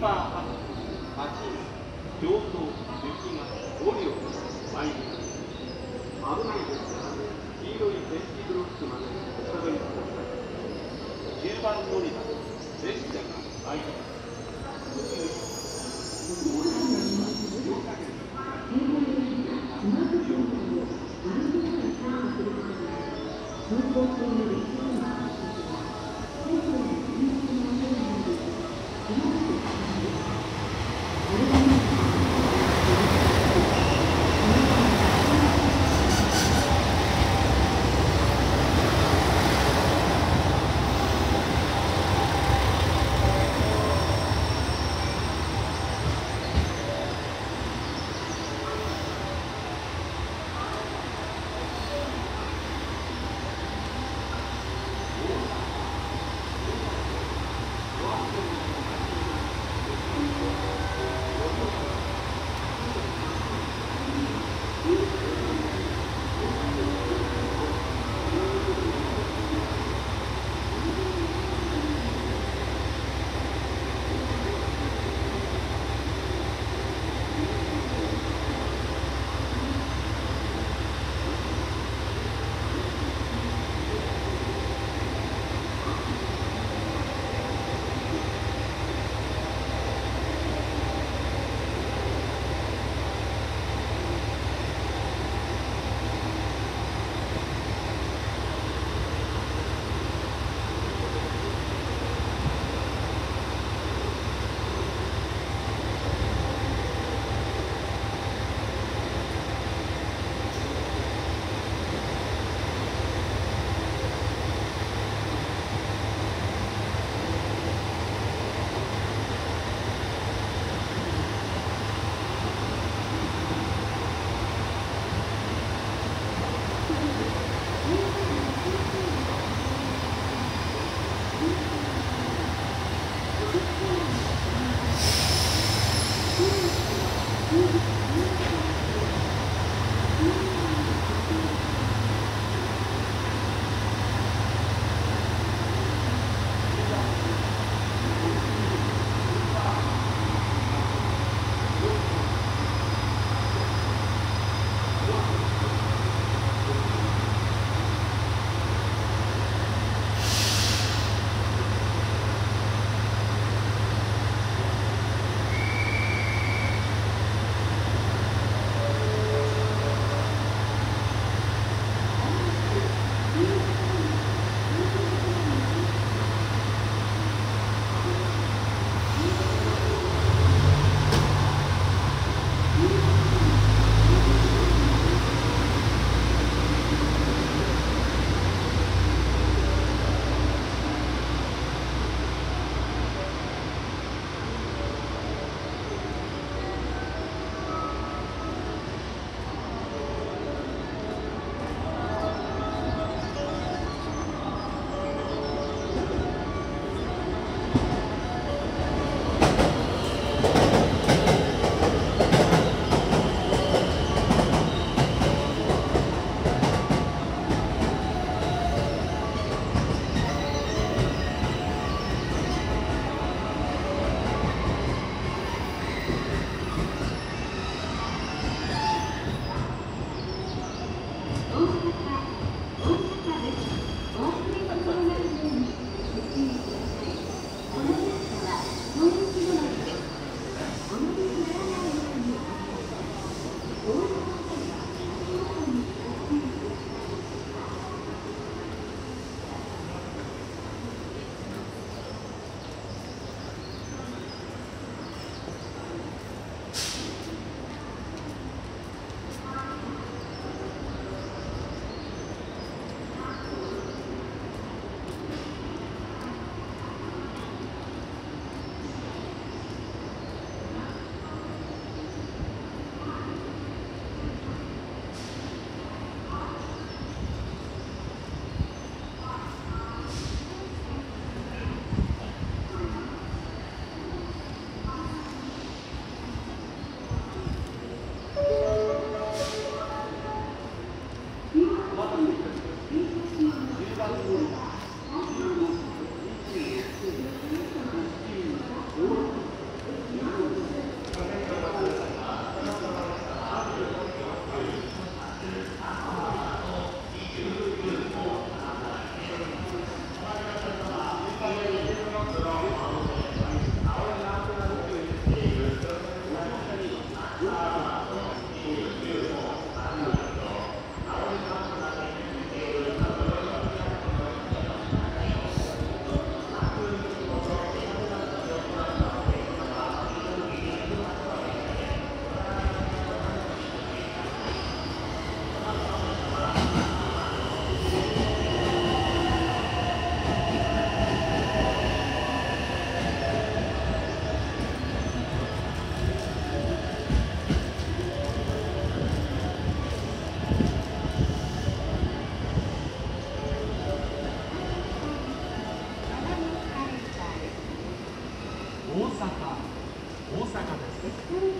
パーハッパチン上等雪が5両参ります危ないですから黄色い電気ブロックまでお下がりください10番乗り場列車が参ります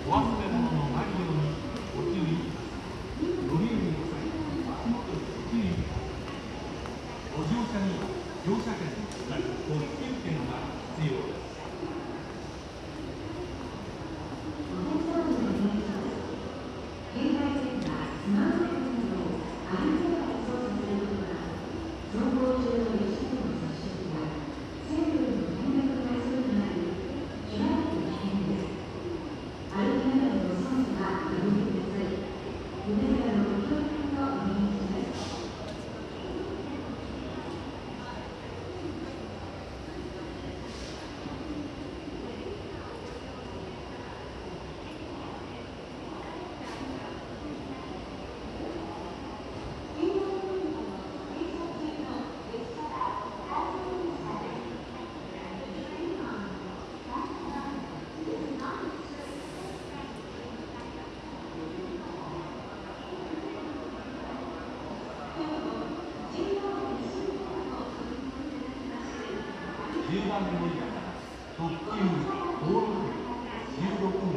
one. 10番の山特急登録16